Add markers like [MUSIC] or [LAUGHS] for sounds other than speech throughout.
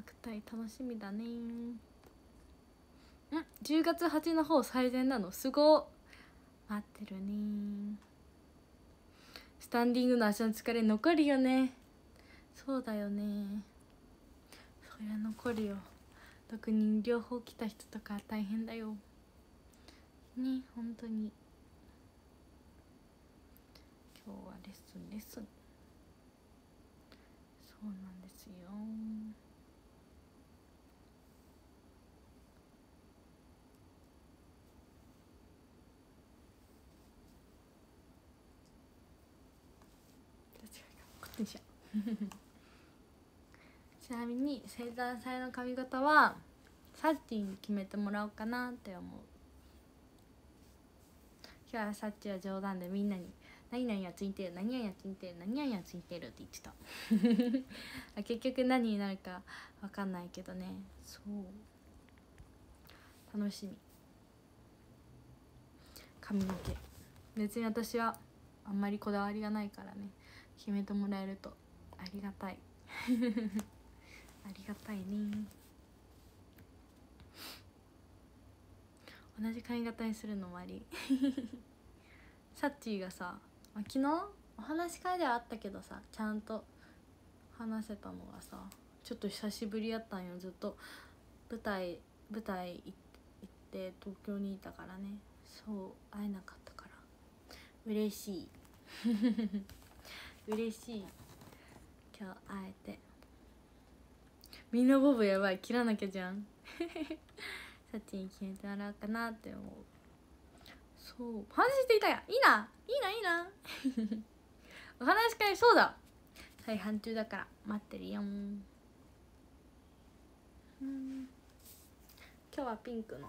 学隊楽しみだね。ん？10月8の方最善なの？すご待ってるね。スタンディングの足の疲れ残るよね。そうだよね。そりゃ残るよ。特に両方来た人とか大変だよ。ね本当に。今日はレッスンレッスン。そうなんですよ。こっちにしよう [LAUGHS] ちなみに生誕祭の髪型はサッチーに決めてもらおうかなって思う。今日はサッチーは冗談でみんなに「何々がついてる何々がついてる何々がついてる」って言ってた。[LAUGHS] 結局何になるか分かんないけどね。そう。楽しみ。髪の毛。別に私はあんまりこだわりがないからね決めてもらえるとありがたい。[LAUGHS] ありがたいね。同じ髪型にするのもあり。[LAUGHS] サッチーがさ昨日お話し会ではあったけどさちゃんと話せたのがさちょっと久しぶりやったんよ。ずっと舞台舞台行って東京にいたからね。そう会えなかったから。嬉しい。[LAUGHS] 嬉しい。今日会えて。みんなボブやばい。切らなきゃじゃん。[LAUGHS] サチに決めてもらおうかなって思う。そう。話していたや。いいな。いいないいな。[LAUGHS] お話し会そうだ。再販中だから。待ってるよ。ん。今日はピンクの。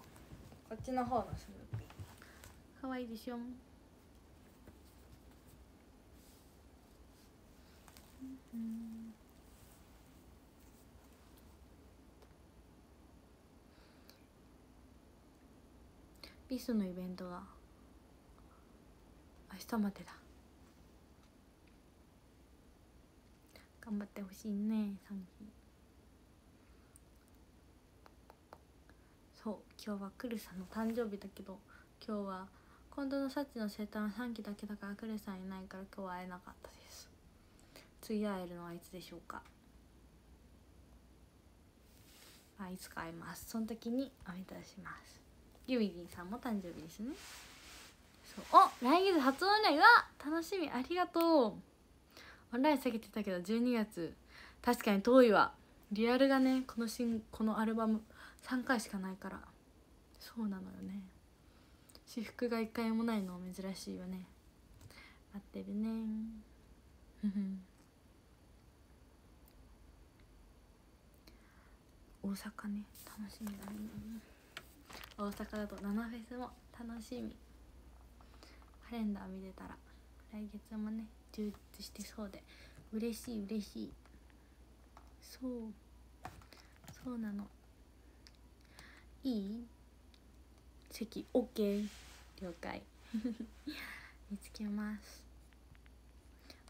こっちの方のスヌーピー。かわいいでしょうんビスのイベントが明日までだ。頑張ってほしいねサンキそう今日はクルさんの誕生日だけど今日は今度のサチの生誕は3期だけだからクルさんいないから今日は会えなかったです。次会えるのはいつでしょうか？あいつか会えます。その時におめでとうします。ユミリンさんも誕生日ですね。そう。お来月初オンラインうわ楽しみ。ありがとう。オンライン下げてたけど12月。確かに遠いわ。リアルがねこの新このアルバム3回しかないから。そうなのよね。私服が1回もないの珍しいよね。待ってるね。大阪ね楽しみだね。大阪だと7フェスも楽しみ。カレンダー見れたら来月もね充実してそうで嬉しい嬉しい。そう。そうなの。いい？席 OK 了解。[LAUGHS] 見つけます。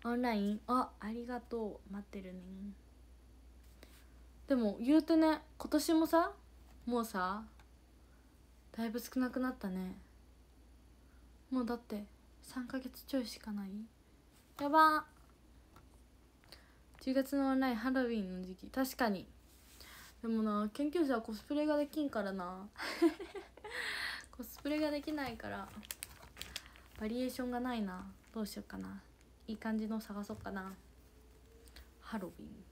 オンライン？あありがとう。待ってるね。でも言うてね今年もさもうさだいぶ少なくなったね。もうだって3ヶ月ちょいしかない。やば。10月のオンラインハロウィンの時期。確かに。でもな研究者はコスプレができんからな。[LAUGHS] コスプレができないからバリエーションがないな。どうしようかな。いい感じの探そうかな。ハロウィン。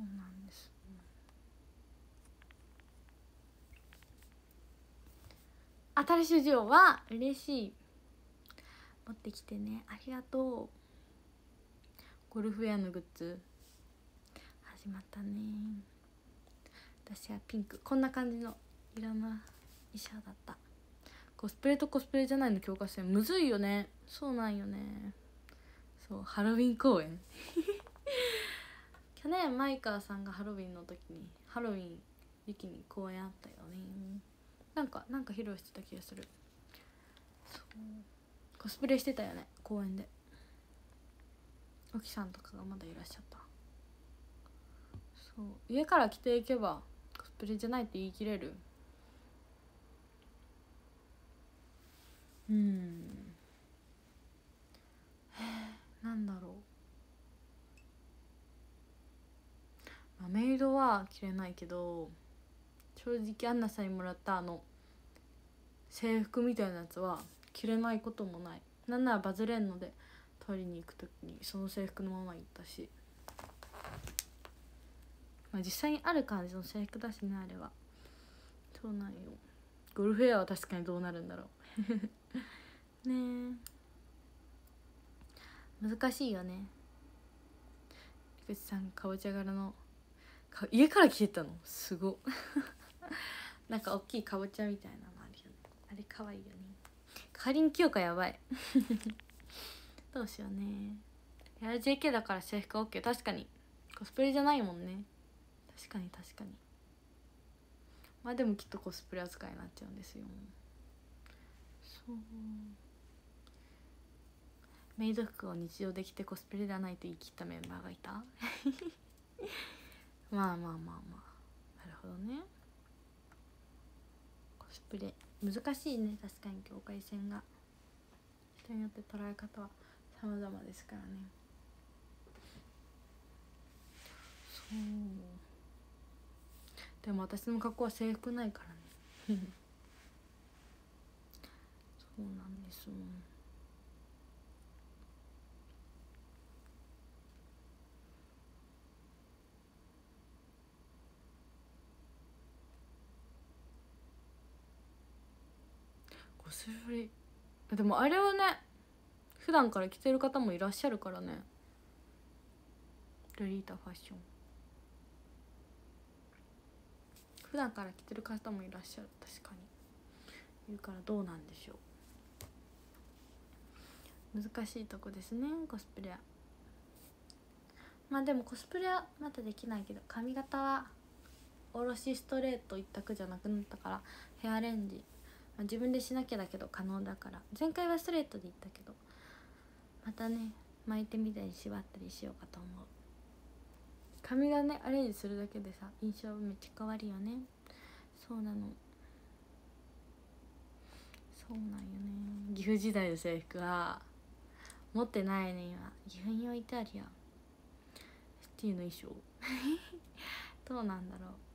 そうなんです。新しい授業は嬉しい。持ってきてね。ありがとう。ゴルフウェアのグッズ。始まったね。私はピンク。こんな感じのいろんな衣装だった。コスプレとコスプレじゃないの教科書。むずいよね。そうなんよね。そう。ハロウィン公演。去年マイカーさんがハロウィンの時にハロウィン雪に公演あったよね。なんかなんか披露してた気がする。そう。コスプレしてたよね公園で。沖さんとかがまだいらっしゃった。そう。家から着ていけばコスプレじゃないって言い切れる。うんえなんだろう、まあ、メイド着れないけど正直アンナさんにもらったあの制服みたいなやつは着れないこともない。なんならバズれんので取りに行く時にその制服のまま行ったし、まあ、実際にある感じの制服だしねあれは。そうなんよ。ゴルフウェアは確かにどうなるんだろう。[LAUGHS] ねえ。難しいよね。菊池さんかぼちゃ柄の家から着てたの？すご [LAUGHS] なんか大きいかぼちゃみたいなのあるよね。あれかわいいよね。かりんきよかやばい。[LAUGHS] どうしようね。いや JK だから制服 OK 確かに。コスプレじゃないもんね。確かに確かに。まあでもきっとコスプレ扱いになっちゃうんですよ。そう。メイド服を日常で着てコスプレではないと言い切ったメンバーがいた [LAUGHS] まあまあまあまあ。なるほどね。コスプレ。難しいね。確かに境界線が。人によって捉え方は様々ですからね。そう。でも私の格好は制服ないからね。[LAUGHS] そうなんですもん。ゴスフリでもあれはね普段から着てる方もいらっしゃるからね。ロリータファッション。普段から着てる方もいらっしゃる。確かに。いるからどうなんでしょう。難しいとこですねコスプレは。まあでもコスプレはまだできないけど髪型はおろしストレート一択じゃなくなったからヘアアレンジ、まあ、自分でしなきゃだけど可能だから。前回はストレートで言ったけど。またね巻いてみたり縛ったりしようかと思う。髪がねアレンジするだけでさ印象めっちゃ変わるよね。そうなの。そうなんよね。岐阜時代の制服は持ってないね今。岐阜に置いてあるやんシティの衣装。[LAUGHS] どうなんだろう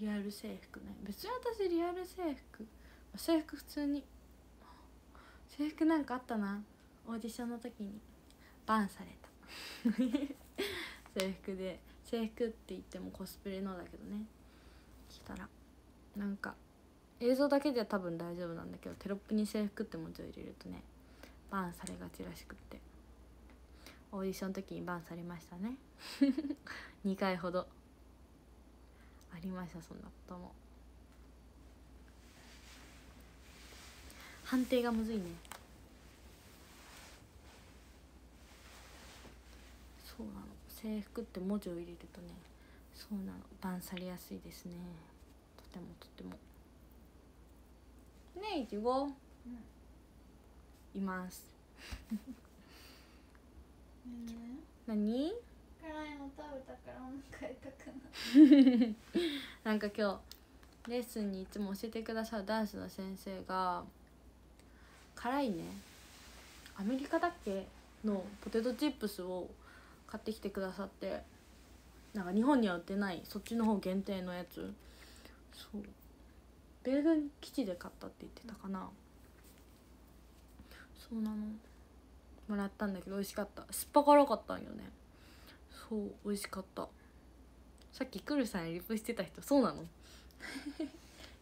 リアル制服ね。別に私リアル制服。制服普通に。制服なんかあったな。オーディションの時に。バンされた。[LAUGHS] 制服で。制服って言ってもコスプレのだけどね。来たら。なんか映像だけでは多分大丈夫なんだけどテロップに制服って文字を入れるとねバンされがちらしくって。オーディションの時にバンされましたね。[LAUGHS] 2回ほど。ありましたそんなことも。判定がむずいね。そうなの。制服って文字を入れるとねそうなの。バンされやすいですね。とてもとても。ねえいちご、うん、います。[LAUGHS] 何？食べたからお腹痛くな。[LAUGHS] なんか今日レッスンにいつも教えてくださるダンスの先生が辛いね。アメリカだっけのポテトチップスを買ってきてくださってなんか日本には売ってないそっちの方限定のやつ。そう。米軍基地で買ったって言ってたかな。そうなの。もらったんだけど美味しかった。酸っぱ辛かったんよね。そう美味しかった。さっきクルさんにリプしてた人そうなの？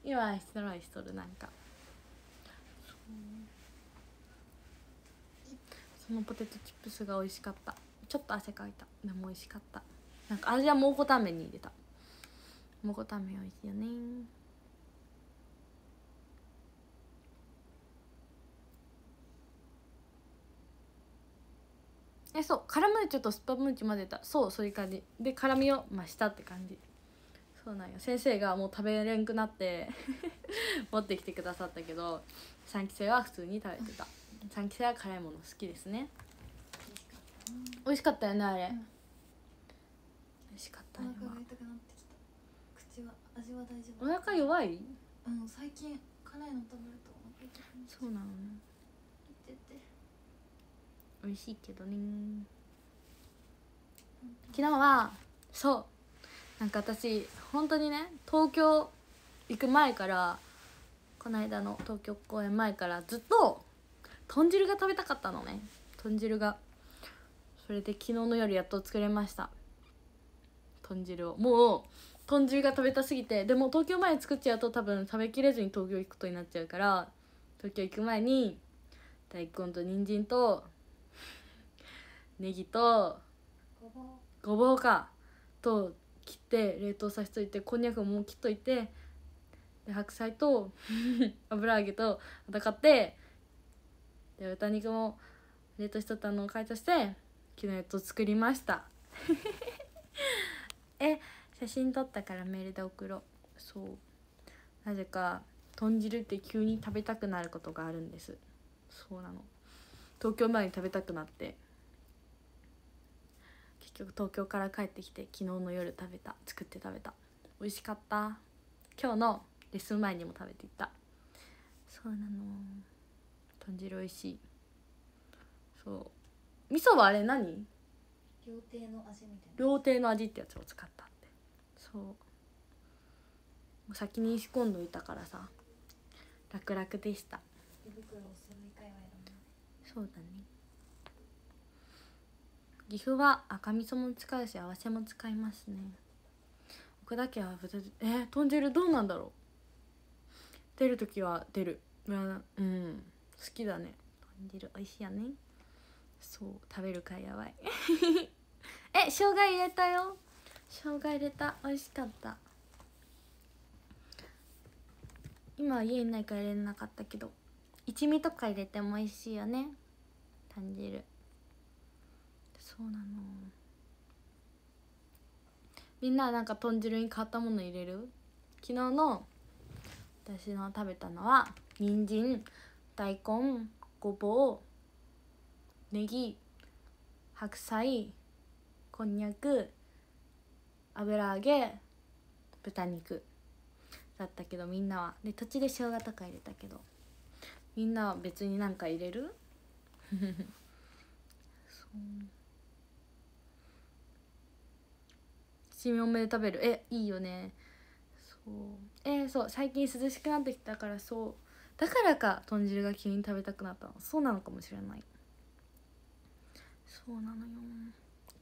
今はしとるしとるなんか。そのポテトチップスが美味しかった。ちょっと汗かいた。でも美味しかった。なんか味は蒙古タンメンに入れた。蒙古タンメン美味しいよねえそうカラムーチョとスパムーチョ混ぜた。そうそういう感じ。で辛みを増したって感じ。そうなんよ。先生がもう食べれんくなって [LAUGHS] 持ってきてくださったけど3期生は普通に食べてた。3期生は辛いもの好きですね。美味しかったよねあれ、うん。美味しかったよお腹が痛くなってきた。口は味は大丈夫。お腹弱い？うん最近辛いの食べるとそうなのね。きてて美味しいけどね。昨日はそう。なんか私本当にね東京行く前からこの間の東京公演前からずっと豚汁が食べたかったのね。豚汁が。それで昨日の夜やっと作れました。豚汁を。もう豚汁が食べたすぎて。でも東京前作っちゃうと多分食べきれずに東京行くことになっちゃうから東京行く前に大根と人参とネギとごぼうか。と切って冷凍させといてこんにゃくも切っといてで白菜と [LAUGHS] 油揚げとまた買ってで豚肉も冷凍しとったのを解凍して昨日やっと作りました。[LAUGHS] え写真撮ったからメールで送ろう。そう。なぜか豚汁って急に食べたくなることがあるんです。そうなの。東京前に食べたくなって。結局東京から帰ってきて昨日の夜食べた作って食べた。美味しかった。今日のレッスン前にも食べていった。そうなの。豚汁美味しい。そう。味噌はあれ何？料亭の味みたいな。料亭の味ってやつを使ったって。そう。先に仕込んどいたからさ。楽々でした。そうだね岐阜は赤味噌も使うし合わせも使いますね。奥田家は豚汁。えー、豚汁どうなんだろう。出る時は出る。うんうん。好きだね。豚汁美味しいよね。そう食べるかやばい。[LAUGHS] え生姜入れたよ。生姜入れた。美味しかった。今は家にないから入れなかったけど。一味とか入れても美味しいよね。豚汁。そうなの。みんなはなんか豚汁に変わったもの入れる？昨日の私の食べたのは人参大根ごぼうネギ白菜こんにゃく油揚げ豚肉だったけどみんなは。で途中で生姜とか入れたけどみんなは別になんか入れる？[LAUGHS] そう。七味多めで食べる。えいいよね。そう。えーそう。最近涼しくなってきたからそう。だからか豚汁が急に食べたくなったの。そうなのかもしれない。そうなのよ。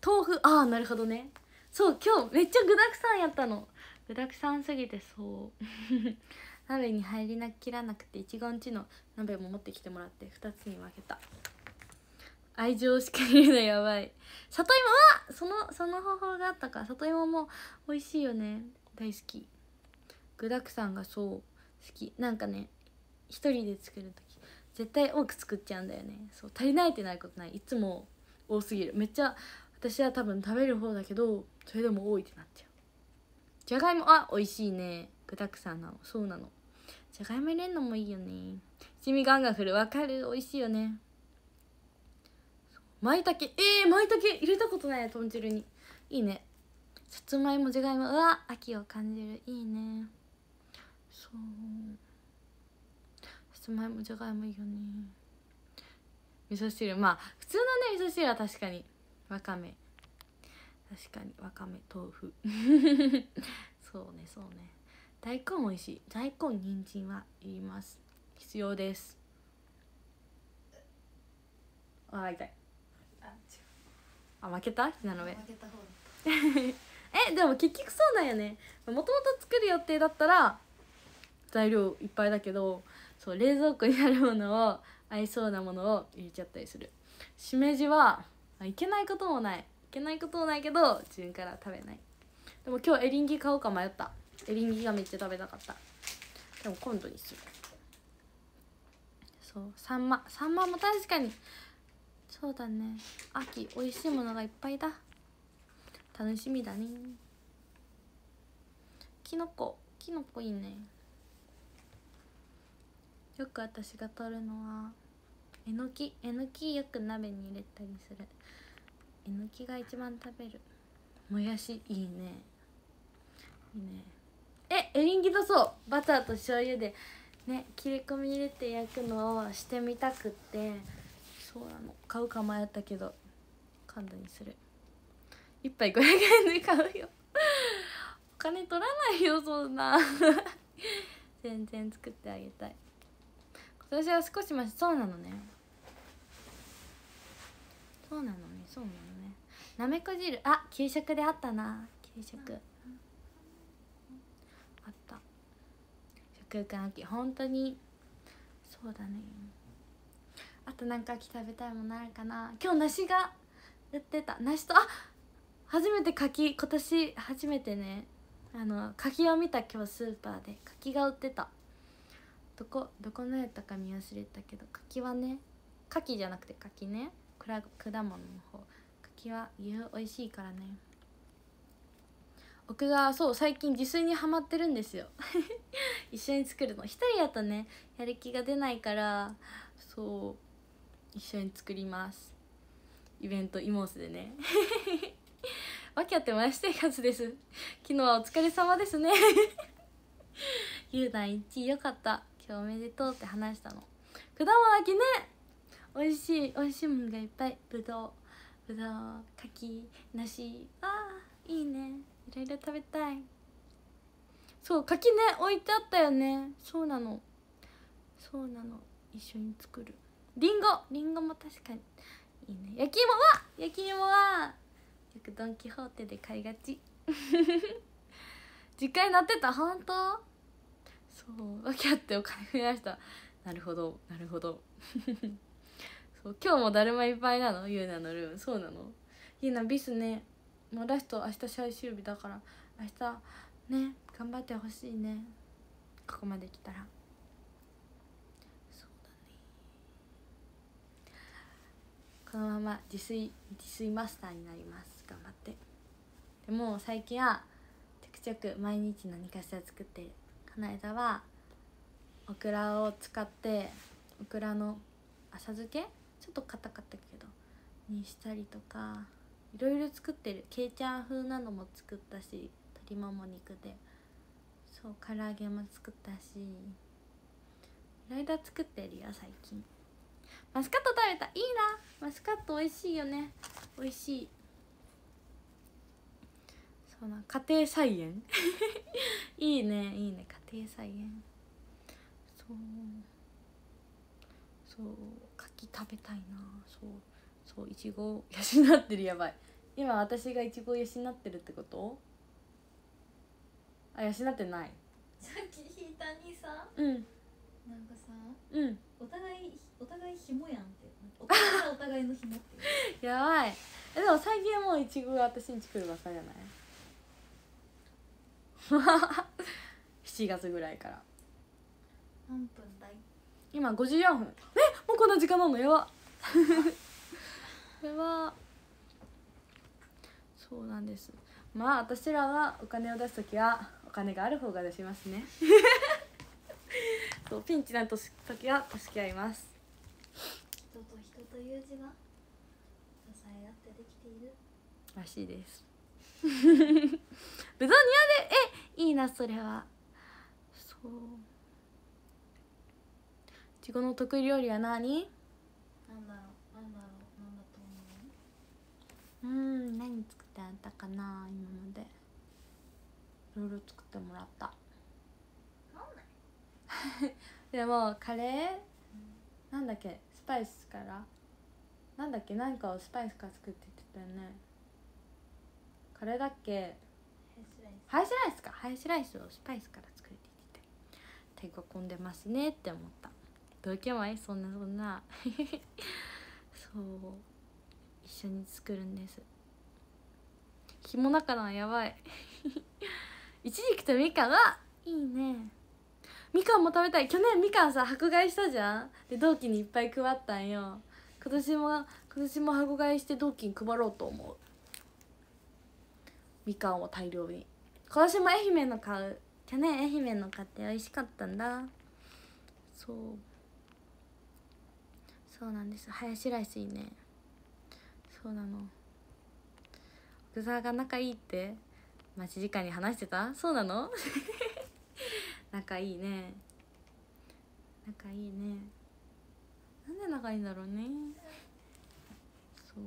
豆腐。ああなるほどね。そう今日めっちゃ具だくさんやったの。具だくさんすぎてそう。[LAUGHS] 鍋に入りなきらなくて一眼ちの鍋も持ってきてもらって2つに分けた。愛情しか言うのやばい。里芋はそのその方法があったか。里芋も美味しいよね。大好き。具だくさんがそう。好き。なんかね一人で作る時絶対多く作っちゃうんだよね。そう足りないってないことない。いつも多すぎる。めっちゃ私は多分食べる方だけどそれでも多いってなっちゃう。じゃがいもあ美味しいね。具だくさんなの。そうなの。じゃがいも入れんのもいいよね。七味ガンガン振る。わかる。美味しいよね。舞茸。えー、舞茸。入れたことない豚汁に。いいね。さつまいもじゃがいも。うわ秋を感じる。いいね。そう。さつまいもじゃがいもいいよね。味噌汁。まあ普通のね味噌汁は確かに。わかめ。確かに。わかめ。豆腐。[LAUGHS] そうねそうね。大根美味しい。大根人参はいります。必要です。ああ痛い。あ負けた？ひなの上う負けた方だ [LAUGHS] えでも結局そうなんよね。もともと作る予定だったら材料いっぱいだけどそう冷蔵庫にあるものを合いそうなものを入れちゃったりする。しめじはあいけないこともない。いけないこともないけど自分から食べない。でも今日エリンギ買おうか迷った。エリンギがめっちゃ食べたかった。でも今度にする。そうサンマ。サンマも確かにそうだね。秋美味しいものがいっぱいだ。楽しみだね。きのこきのこいいね。よく私が取るのはえのき。えのきよく鍋に入れたりする。えのきが一番食べる。もやしいいね。いいね。えエリンギだそう。バターと醤油でね切れ込み入れて焼くのをしてみたくって。そうなの。買うか迷ったけど感度にする。一杯500円で買うよ。[LAUGHS] お金取らないよそんな。[LAUGHS] 全然作ってあげたい。今年は少しマシそうなのね。そうなのね。そうなのね。なめこ汁。あ給食であったな。給食。あった。食欲の秋本当に。そうだね。となんか秋食べたいものあるかな。今日梨が売ってた。梨とあ初めて柿今年初めてねあの柿を見た今日スーパーで。柿が売ってた。どこどこのやったか見忘れたけど柿はね柿じゃなくて柿ね。果果物の方。柿は湯美味しいからね。奥がそう最近自炊にはまってるんですよ。[LAUGHS] 一緒に作るの。一人やとねやる気が出ないからそう。一緒に作ります。イベントイモースでね。[LAUGHS] わけあってもやし生活です。昨日はお疲れ様ですね。ゆうだん1位よかった。今日おめでとうって話したの。果物秋ね。美味しい美味しいものがいっぱい。ぶどう。ぶどう柿梨あーいいね。いろいろ食べたい。そう柿ね置いてあったよね。そうなの。そうなの。一緒に作る。りんごりんごも確かにいいね。焼き芋は？焼き芋はよくドン・キホーテで買いがち。実家になってた？本当？そう。わけあってお金増やした。なるほど。なるほど。[LAUGHS] そう。今日もだるまいっぱいなの？ゆうなのルーム。そうなの？ゆうなビスね。もうラスト明日最終日だから。明日ね頑張ってほしいね。ここまで来たらそうだねこのまま自炊自炊マスターになります。頑張って。でも最近はちょくちょく毎日何かしら作ってる。この間はオクラを使ってオクラの浅漬け？ちょっと硬かったけどにしたりとかいろいろ作ってる。けいちゃん風なのも作ったし鶏もも肉で。そう唐揚げも作ったし。いろいろ作ってるよ最近。マスカット食べた。いいな。マスカット美味しいよね。美味しい。そうな家庭菜園？[LAUGHS] いいね。いいね。家庭菜園。そう。そう。柿食べたいな。そう。そういちごを養ってる。やばい。今私がいちごを養ってるってこと？あ養ってない。さっき引いたにさうんなんかさうん。お互いお互い紐やんって。お互いがお互いの紐って [LAUGHS] やばい。えでも最近はもういちごが私に来るばっかじゃない？[LAUGHS] 7月ぐらいから。何分だい？今54分。えもうこんな時間なの？やば。[LAUGHS] やば。そうなんです。まあ私らはお金を出す時はお金がある方が出しますねそうピンチな時は助け合います。人と人という字は支え合ってできている。らしいです。ぶどう庭でえいいなそれは。そう。いちごの得意料理は何？なんだろうなんだろうなんだとう？思ん何作ってあったかな今まで。いろいろ作ってもらった [LAUGHS] でもカレー？なんだっけ？スパイスから？なんだっけ？何かをスパイスから作って言ってたよね。カレーだっけ？ヘスライス。ライスか。ハヤシライスをスパイスから作って言ってて。手が込んでますねって思った。どうけばい？そんなそんな。[LAUGHS] そう。一緒に作るんです。紐だからやばい。いちじくとみかんは？いいね。みかんも食べたい。去年みかんさ迫害したじゃん。で同期にいっぱい配ったんよ。今年も今年も箱買いして同期に配ろうと思う。みかんを大量に。今年も愛媛の買う。去年愛媛の買って美味しかったんだ。そう。そうなんです。ハヤシライスいいね。そうなの。奥沢が仲いいって。待ち時間に話してた？そうなの？[LAUGHS] 仲いいね。仲いいね。なんで仲いいんだろうね。そう。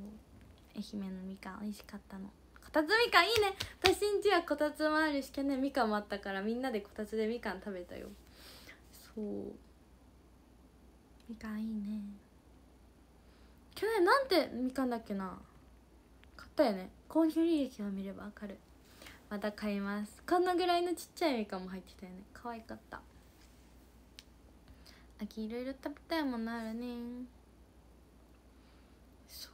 愛媛のみかん美味しかったの。こたつみかんいいね。私んちはこたつもあるし去年みかんもあったからみんなでこたつでみかん食べたよ。そう。みかんいいね。去年なんてみかんだっけな。買ったよね。購入履歴を見ればわかる。また買います。こんなぐらいのちっちゃいみかんも入ってたよね。可愛かった。秋いろいろ食べたいものあるね。そう。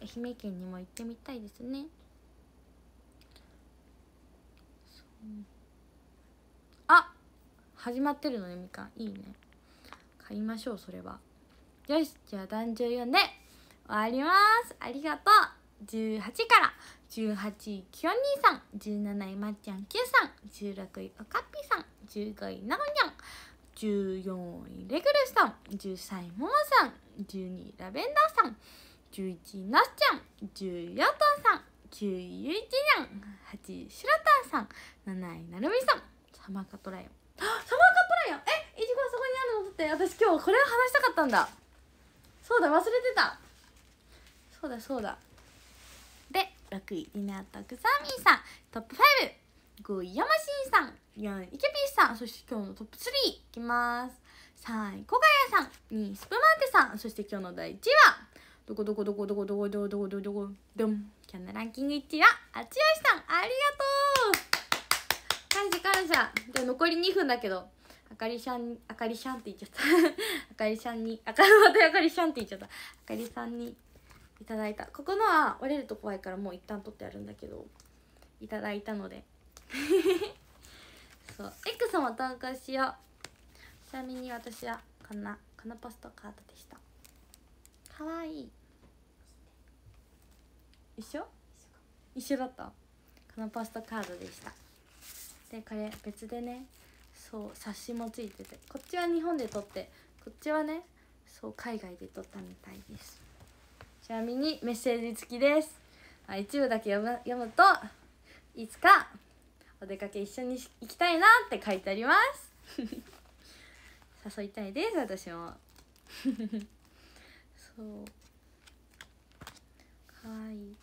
愛媛県にも行ってみたいですね。そう。あ始まってるのねみかん。いいね。買いましょうそれは。よしじゃあ男女読んで終わります。ありがとう。18から。18位きよにさん。17位まっちゃん Q さん。16位おかっぴさん。15位なおにゃん。14位レグルさん。13位ももさん。12位ラベンダーさん。11位なすちゃん。10位やとさん。9位ゆいちにゃん8位しらたんさん。7位なるみさん。サマカトライオン。サマカトライオン。えいちごそこにあるの？って私今日これを話したかったんだ。そうだ忘れてた。そうだそうだ。6位リナとくさみんさん。トップ55位ヤマシンさん。4位イケピーさん。そして今日のトップ3いきます。3位小賀谷さん。2位スプマンテさん。そして今日の第1位は。どこどこどこどこどこどこどこどこ。どこどん今日のランキング1位は。あちよしさん。ありがとう。感謝感謝で残り2分だけど。あかりしゃんあかりしゃんって言っちゃった。[LAUGHS] あかりしゃんにあかまたあかりしゃんって言っちゃった。あかりさんにいただいた。ここのは折れると怖いからもう一旦取ってあるんだけどいただいたので。[LAUGHS] そう。X も投稿しよう。ちなみに私はこんなこのポストカードでした。かわいい。一緒？一緒だった？このポストカードでした。でこれ別でねそう冊子もついてて。こっちは日本で撮ってこっちはねそう海外で撮ったみたいです。ちなみにメッセージ付きです。あ一部だけ読む読むといつかお出かけ一緒に行きたいなって書いてあります。[LAUGHS] 誘いたいです私も。[LAUGHS] そう。かわいい。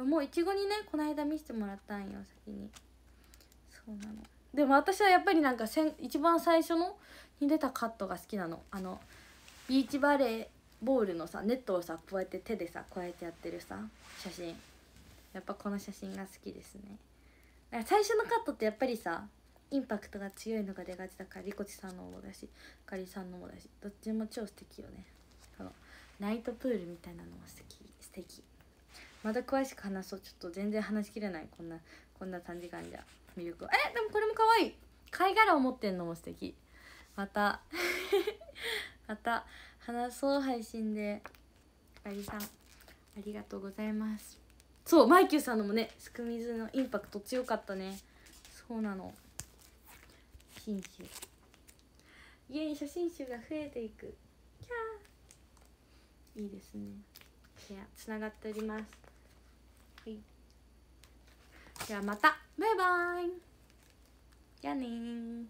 もういちごにねこの間見せてもらったんよ先に。そうなの。でも私はやっぱりなんかせん一番最初のに出たカットが好きなの。あのビーチバレーボールのさネットをさこうやって手でさこうやってやってるさ写真。やっぱこの写真が好きですね。最初のカットってやっぱりさインパクトが強いのが出がちだからリコチさんのもだしかりさんのもだしどっちも超素敵よね。このナイトプールみたいなのも素敵素敵。また詳しく話そう。ちょっと全然話しきれない。こんなこんな短時間じゃ魅力えでもこれも可愛い。貝殻を持ってんのも素敵。また。[LAUGHS] また。話そう配信で。あかりさんありがとうございます。そうマイキューさんのもねすく水のインパクト強かったね。そうなの。写真集家に写真集が増えていく。キャー。いいですね。いやつながっております。はい。ではまた。バイバイ。じゃあねー